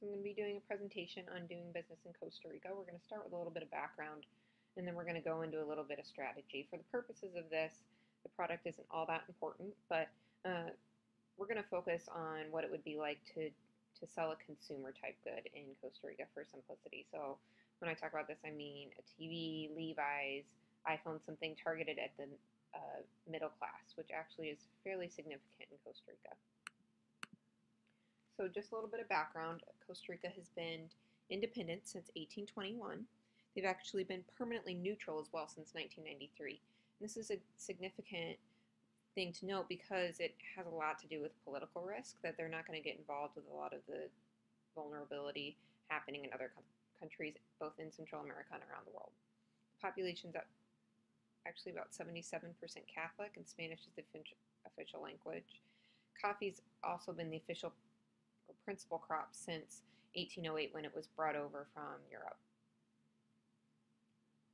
So I'm going to be doing a presentation on doing business in Costa Rica. We're going to start with a little bit of background and then we're going to go into a little bit of strategy. For the purposes of this, the product isn't all that important, but uh, we're going to focus on what it would be like to, to sell a consumer type good in Costa Rica for simplicity. So when I talk about this, I mean a TV, Levi's, iPhone, something targeted at the uh, middle class, which actually is fairly significant in Costa Rica. So just a little bit of background. Costa Rica has been independent since 1821. They've actually been permanently neutral as well since 1993. And this is a significant thing to note because it has a lot to do with political risk, that they're not going to get involved with a lot of the vulnerability happening in other countries, both in Central America and around the world. The population's actually about 77% Catholic, and Spanish is the official language. Coffee's also been the official principal crop since 1808 when it was brought over from Europe.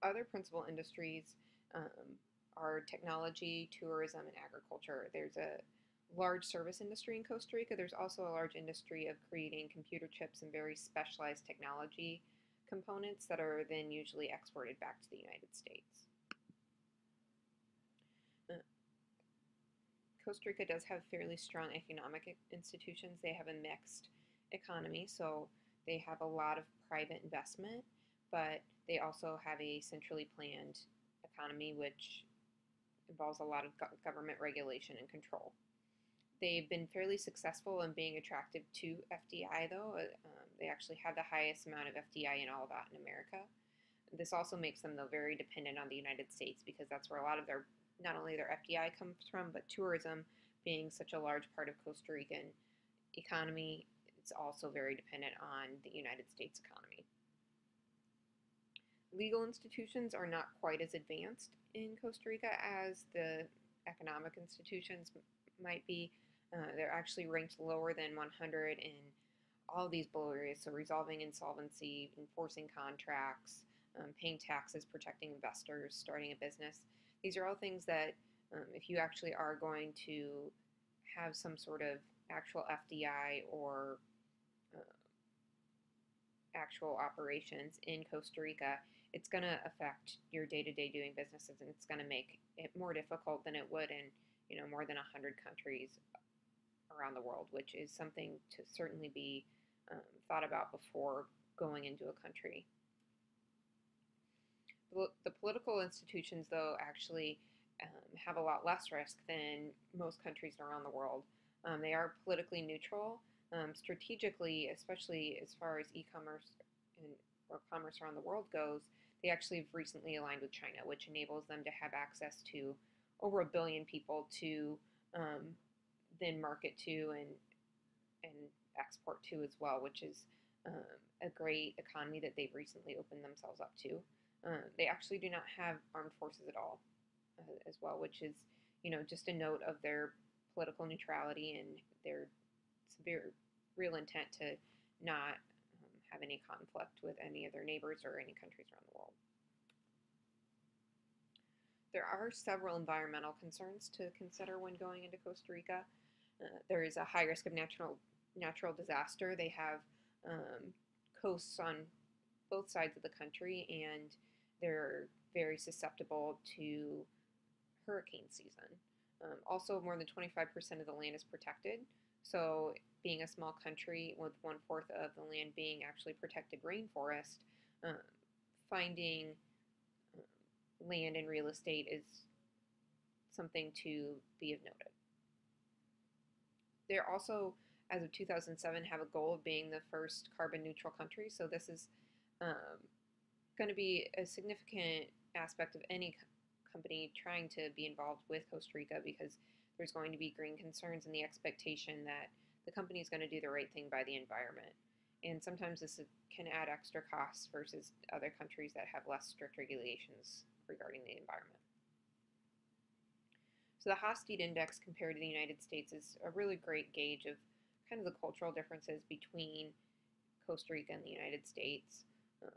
Other principal industries um, are technology, tourism, and agriculture. There's a large service industry in Costa Rica. There's also a large industry of creating computer chips and very specialized technology components that are then usually exported back to the United States. Costa Rica does have fairly strong economic institutions. They have a mixed economy, so they have a lot of private investment, but they also have a centrally planned economy, which involves a lot of go government regulation and control. They've been fairly successful in being attractive to FDI, though. Uh, um, they actually have the highest amount of FDI in all of Latin America. This also makes them, though, very dependent on the United States because that's where a lot of their not only their FDI comes from, but tourism being such a large part of Costa Rican economy, it's also very dependent on the United States economy. Legal institutions are not quite as advanced in Costa Rica as the economic institutions might be. Uh, they're actually ranked lower than 100 in all these below areas, so resolving insolvency, enforcing contracts, um, paying taxes, protecting investors, starting a business. These are all things that um, if you actually are going to have some sort of actual FDI or uh, actual operations in Costa Rica, it's going to affect your day-to-day doing businesses and it's going to make it more difficult than it would in you know more than 100 countries around the world, which is something to certainly be um, thought about before going into a country. The political institutions, though, actually um, have a lot less risk than most countries around the world. Um, they are politically neutral. Um, strategically, especially as far as e-commerce and or commerce around the world goes, they actually have recently aligned with China, which enables them to have access to over a billion people to um, then market to and and export to as well, which is um, a great economy that they've recently opened themselves up to. Uh, they actually do not have armed forces at all uh, as well, which is, you know, just a note of their political neutrality and their severe, real intent to not um, have any conflict with any of their neighbors or any countries around the world. There are several environmental concerns to consider when going into Costa Rica. Uh, there is a high risk of natural natural disaster. They have um, coasts on both sides of the country, and they're very susceptible to hurricane season. Um, also, more than 25% of the land is protected. So, being a small country with one fourth of the land being actually protected rainforest, um, finding um, land and real estate is something to be of noted. They're also, as of 2007, have a goal of being the first carbon neutral country. So, this is um, going to be a significant aspect of any company trying to be involved with Costa Rica because there's going to be green concerns and the expectation that the company is going to do the right thing by the environment. And sometimes this can add extra costs versus other countries that have less strict regulations regarding the environment. So the Hofstede Index compared to the United States is a really great gauge of kind of the cultural differences between Costa Rica and the United States. Um,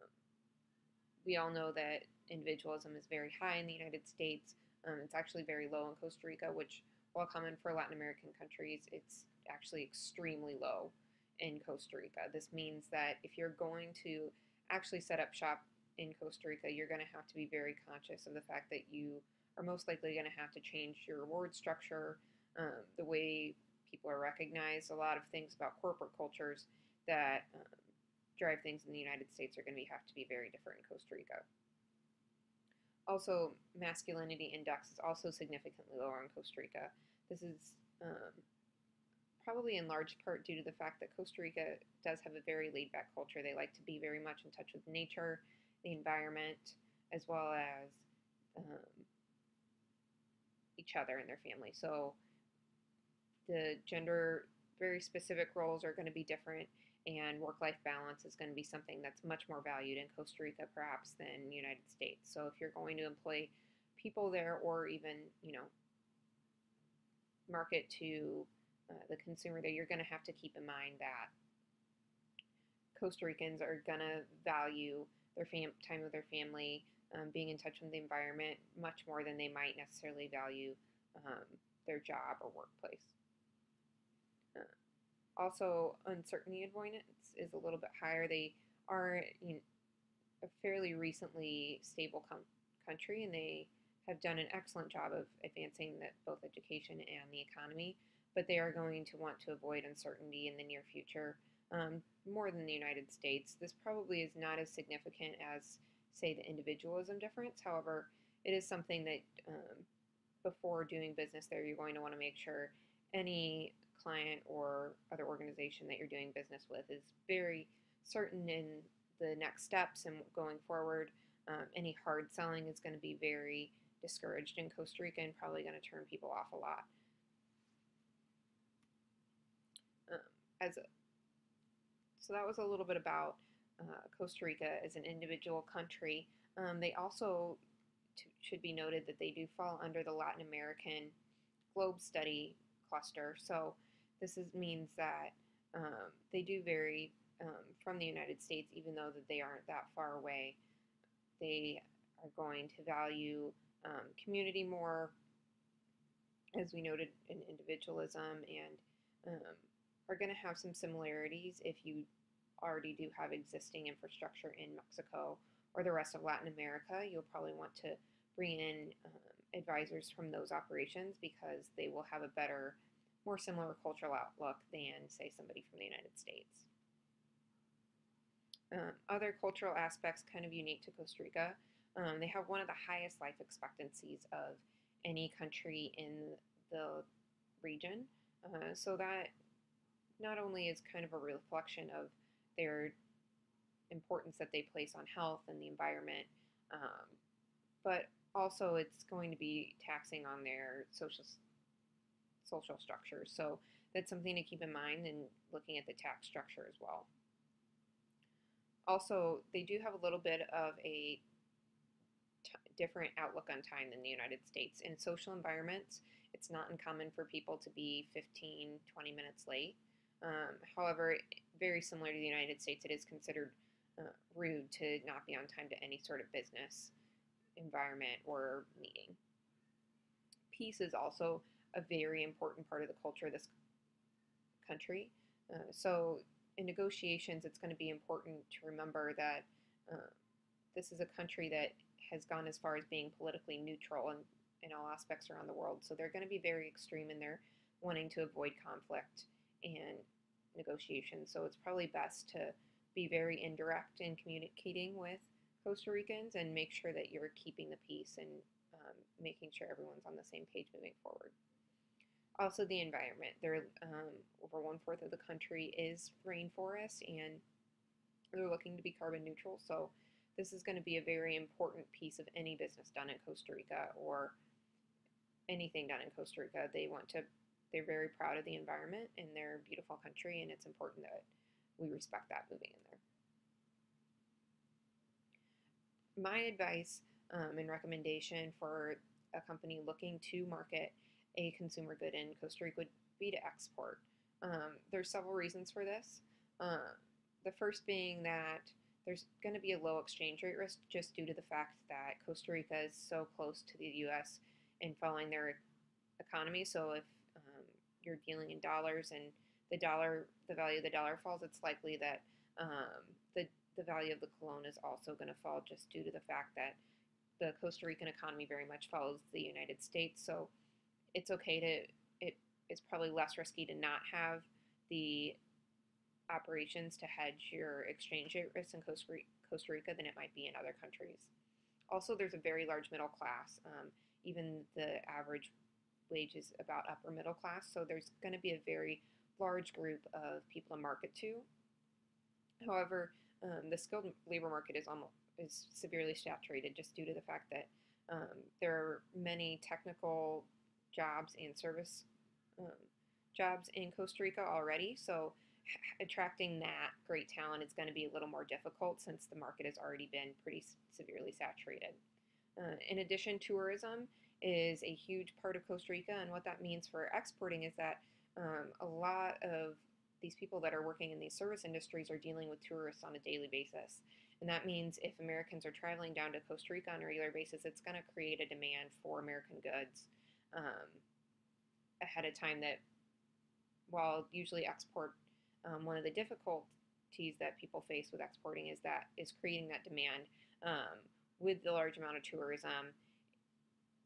we all know that individualism is very high in the United States. Um, it's actually very low in Costa Rica, which, while common for Latin American countries, it's actually extremely low. in Costa Rica. This means that if you're going to actually set up shop in Costa Rica, you're going to have to be very conscious of the fact that you are most likely going to have to change your reward structure, um, the way people are recognized. A lot of things about corporate cultures that um, drive things in the United States are going to have to be very different in Costa Rica. Also, masculinity index is also significantly lower in Costa Rica. This is um, probably in large part due to the fact that Costa Rica does have a very laid back culture. They like to be very much in touch with nature, the environment, as well as um, each other and their family. So the gender, very specific roles are going to be different, and work life balance is going to be something that's much more valued in Costa Rica perhaps than United States. So if you're going to employ people there or even, you know, market to uh, the consumer there, you're going to have to keep in mind that Costa Ricans are going to value their time with their family, um, being in touch with the environment much more than they might necessarily value um, their job or workplace. Also, uncertainty avoidance is a little bit higher. They are you know, a fairly recently stable com- country, and they have done an excellent job of advancing the, both education and the economy but they are going to want to avoid uncertainty in the near future um, more than the United States. This probably is not as significant as, say, the individualism difference. However, it is something that um, before doing business there, you're going to want to make sure any client or other organization that you're doing business with is very certain in the next steps and going forward. Um, any hard selling is going to be very discouraged in Costa Rica and probably going to turn people off a lot. as a, so that was a little bit about uh, Costa Rica as an individual country. Um, they also should be noted that they do fall under the Latin American Globe Study cluster. So this is, means that um, they do vary um, from the United States, even though that they aren't that far away. They are going to value um, community more, as we noted in individualism and um, are going to have some similarities if you already do have existing infrastructure in Mexico or the rest of Latin America. You'll probably want to bring in um, advisors from those operations because they will have a better, more similar cultural outlook than, say, somebody from the United States. Um, other cultural aspects kind of unique to Costa Rica. Um, they have one of the highest life expectancies of any country in the region. Uh, so that not only is kind of a reflection of their importance that they place on health and the environment, um, but also it's going to be taxing on their social social structures. So that's something to keep in mind in looking at the tax structure as well. Also, they do have a little bit of a different outlook on time than the United States. In social environments, it's not uncommon for people to be 15, 20 minutes late. Um, however, very similar to the United States, it is considered uh, rude to not be on time to any sort of business environment or meeting. Peace is also a very important part of the culture of this country. Uh, so, in negotiations, it's going to be important to remember that uh, this is a country that has gone as far as being politically neutral in, in all aspects around the world. So, they're going to be very extreme in their wanting to avoid conflict and negotiations. So it's probably best to be very indirect in communicating with Costa Ricans and make sure that you're keeping the peace and um, making sure everyone's on the same page moving forward. Also, the environment. There, um, over one fourth of the country is rainforest, and they're looking to be carbon neutral. So, this is going to be a very important piece of any business done in Costa Rica or anything done in Costa Rica. They want to they're very proud of the environment in their beautiful country, and it's important that we respect that moving in there. My advice um, and recommendation for a company looking to market a consumer good in Costa Rica would be to export. Um, there's several reasons for this. Uh, the first being that there's going to be a low exchange rate risk just due to the fact that Costa Rica is so close to the U.S. and following their economy. So if you're dealing in dollars and the dollar, the value of the dollar falls, it's likely that um, the the value of the colon is also going to fall just due to the fact that the Costa Rican economy very much follows the United States. So it's okay to it it's probably less risky to not have the operations to hedge your exchange rate risk in Costa Rica, Costa Rica than it might be in other countries. Also, there's a very large middle class. Um, even the average wage is about upper middle class, so there's going to be a very large group of people to market to. However, um, the skilled labor market is almost is severely saturated just due to the fact that um, there are many technical jobs and service um, jobs in Costa Rica already. So attracting that great talent is going to be a little more difficult since the market has already been pretty severely saturated. Uh, in addition, tourism is a huge part of Costa Rica, and what that means for exporting is that um, a lot of these people that are working in these service industries are dealing with tourists on a daily basis. And that means if Americans are traveling down to Costa Rica on a regular basis, it's going to create a demand for American goods um, ahead of time that, while usually export, um, one of the difficulties that people face with exporting is that is creating that demand um, with the large amount of tourism,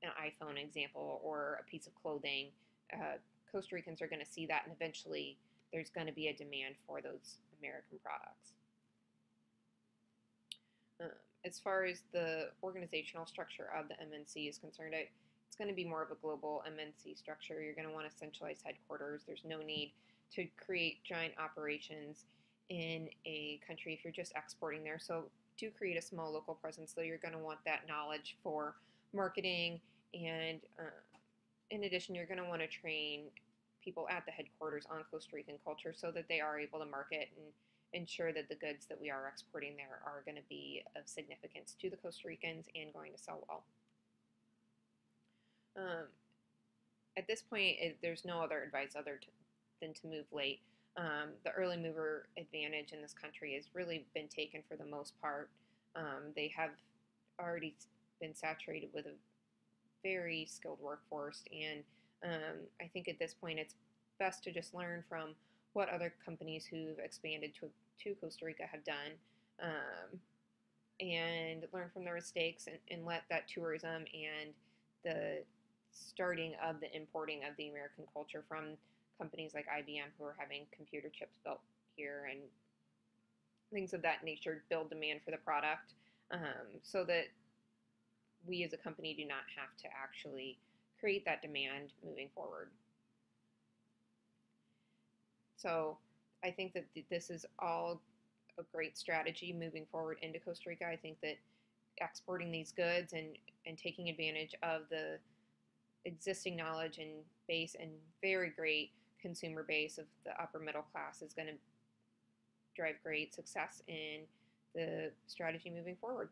an iPhone example, or a piece of clothing. Uh, Costa Ricans are going to see that, and eventually there's going to be a demand for those American products. Um, as far as the organizational structure of the MNC is concerned, I, it's going to be more of a global MNC structure. You're going to want a centralized headquarters. There's no need to create giant operations in a country if you're just exporting there. So do create a small local presence, though you're going to want that knowledge for marketing. And uh, in addition, you're going to want to train people at the headquarters on Costa Rican culture so that they are able to market and ensure that the goods that we are exporting there are going to be of significance to the Costa Ricans and going to sell well. Um, at this point, it, there's no other advice other to, than to move late. Um, the early mover advantage in this country has really been taken for the most part. Um, they have already been saturated with a very skilled workforce, and um, I think at this point it's best to just learn from what other companies who've expanded to, to Costa Rica have done um, and learn from their mistakes and, and let that tourism and the starting of the importing of the American culture from companies like IBM who are having computer chips built here and things of that nature build demand for the product um, so that we as a company do not have to actually create that demand moving forward. So I think that th- this is all a great strategy moving forward into Costa Rica. I think that exporting these goods and, and taking advantage of the existing knowledge and base and very great consumer base of the upper middle class is going to drive great success in the strategy moving forward.